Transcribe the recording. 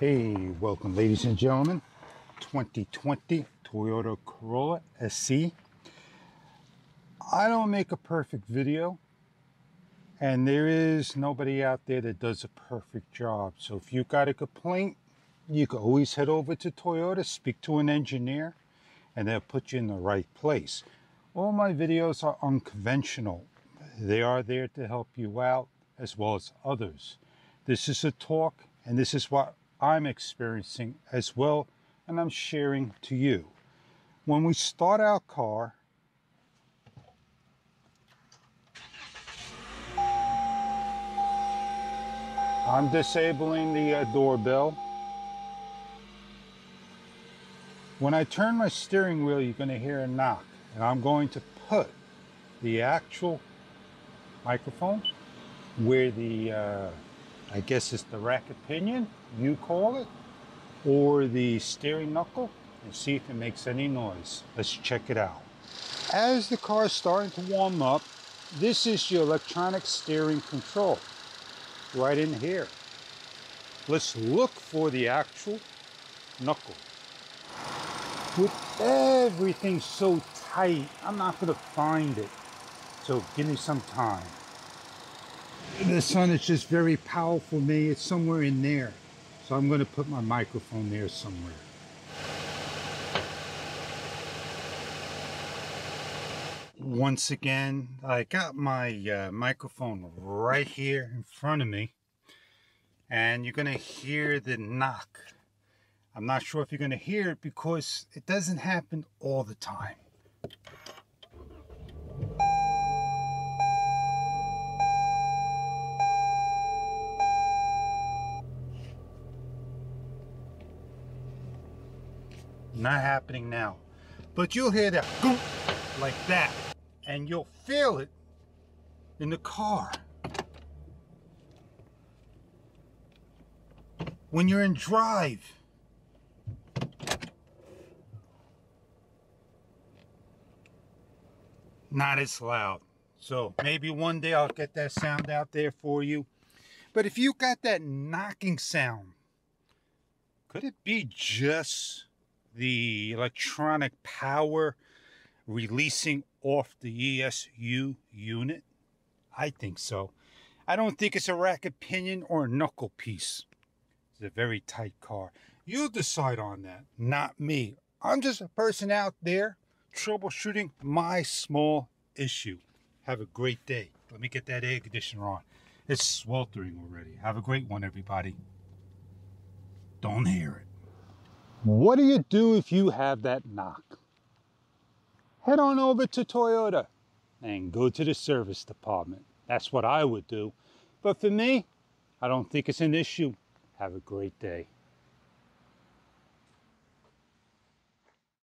Hey, welcome ladies and gentlemen. 2020 Toyota Corolla SE. I don't make a perfect video and there is nobody out there that does a perfect job. So if you got a complaint, you can always head over to Toyota, speak to an engineer, and they'll put you in the right place. All my videos are unconventional. They are there to help you out as well as others. This is a talk and this is what I'm experiencing as well and I'm sharing to you. When we start our car, I'm disabling the uh, doorbell. When I turn my steering wheel, you're going to hear a knock. And I'm going to put the actual microphone where the uh, I guess it's the rack pinion, you call it, or the steering knuckle, and see if it makes any noise. Let's check it out. As the car is starting to warm up, this is your electronic steering control, right in here. Let's look for the actual knuckle. With everything so tight, I'm not gonna find it. So give me some time the sun is just very powerful me. It's somewhere in there. So I'm going to put my microphone there somewhere. Once again, I got my uh, microphone right here in front of me. And you're going to hear the knock. I'm not sure if you're going to hear it because it doesn't happen all the time. Not happening now. But you'll hear that boom, like that. And you'll feel it in the car. When you're in drive. Not as loud. So maybe one day I'll get that sound out there for you. But if you got that knocking sound, could it be just the electronic power releasing off the ESU unit? I think so. I don't think it's a rack pinion or a knuckle piece. It's a very tight car. You decide on that, not me. I'm just a person out there troubleshooting my small issue. Have a great day. Let me get that air conditioner on. It's sweltering already. Have a great one, everybody. Don't hear it. What do you do if you have that knock? Head on over to Toyota and go to the service department. That's what I would do. But for me, I don't think it's an issue. Have a great day.